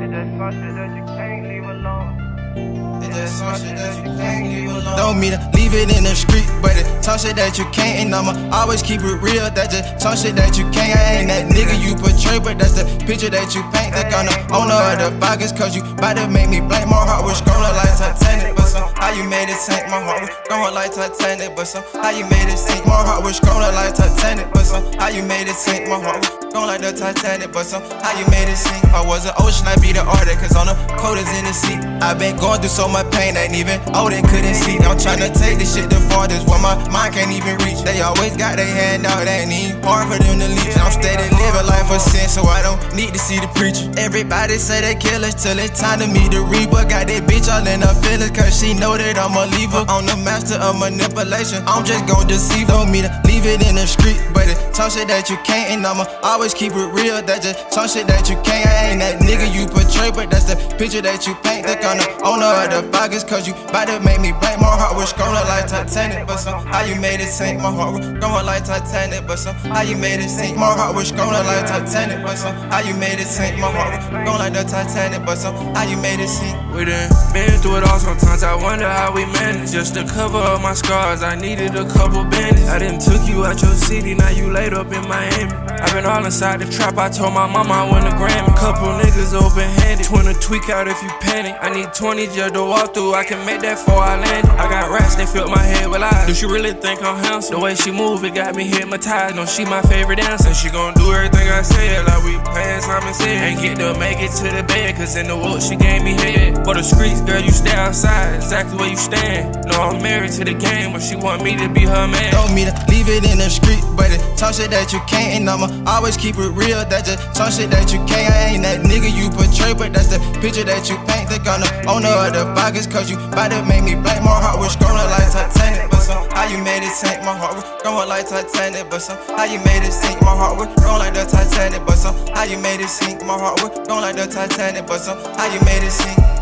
It's just some that you can't leave alone. It's just some that you can't leave alone. Don't mean to leave it in the street, but it's some shit that you can't. And I'ma always keep it real. That just some shit that you can't. I ain't that nigga you portray, but that's the picture that you paint. Think I'm the owner of the pockets, cause you bout to make me blank. My heart was gonna like you made it sink. My heart was gonna like Titanic, but some how you made it sink. My heart was gonna like Titanic, but some how you made it sink. My heart was gonna like the Titanic, but some how you made it sink. I was an ocean, I'd be the Arctic, cause on the coldest in the sea. i been going through so much pain, ain't even old and couldn't see. I'm trying to take this shit the farthest where my mind can't even reach. They always got their hand out, that ain't hard for them to leech. I'm steady living life of sin, so I don't need to see the preacher. Everybody say they kill us till it's time to meet the reaper. Got that bitch all in her feelings, cause she know that I'm a leaver. I'm the master of manipulation, I'm just gon' deceive. Don't mean to leave it in the street, but it's some shit that you can't, and I'ma always keep it real. That's just some shit that you can't. I ain't that nigga you portray, but that's the picture that you paint. Think I'm the owner of the pockets, cause you bout to make me blank. My heart was gonna like Titanic, but some how you made it sink. My heart was gonna like Titanic, but some how you made it sink. My heart was gonna like Titanic, but some how you made it sink. My heart was gonna like the Titanic, but some how you made it sink. We done been through it all sometimes. I wonder how we managed. Just to cover up my scars, I needed a couple bandages. I didn't took you out your city, now you laid up in Miami. I been all inside the trap, I told my mama I win a Grammy. Couple niggas open handed, twin to tweak out if you panic. I need 20 just to walk through, I can make that before I land. I got rats, they fill my head with lies. Do she really think I'm handsome? The way she move, it got me hypnotized. No, she my favorite dancer. She gon' do everything I said, like we playing Simon said. Ain't get to make it to the bed, cause in the woods she gave me head. For the streets, girl, you stay outside, exactly where you stand. No, I'm married to the game, but she want me to be her man. Told me to leave it in the street, but it's some shit that you can't. And I'ma always keep it real. That's just some shit that you can't. I ain't that nigga you portray, but that's the picture that you paint. Think I'm the owner of the pockets, cause you bout to make me blank. My heart was gonna like Titanic, but some how you made it sink. My heart was gonna like Titanic, but some how you made it sink. My heart was gonna like the Titanic, but some how you made it sink. My heart was gonna like the Titanic, but some how you made it sink.